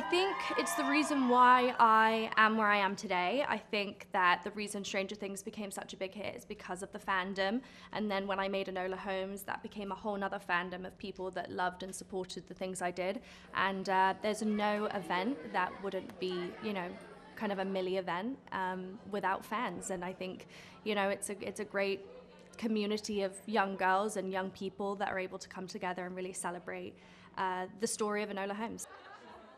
think it's the reason why I am where I am today. I think that the reason Stranger Things became such a big hit is because of the fandom. And then when I made Enola Holmes, that became a whole nother fandom of people that loved and supported the things I did. And uh, there's no event that wouldn't be, you know, kind of a Millie event um, without fans. And I think, you know, it's a, it's a great community of young girls and young people that are able to come together and really celebrate uh, the story of Enola Holmes.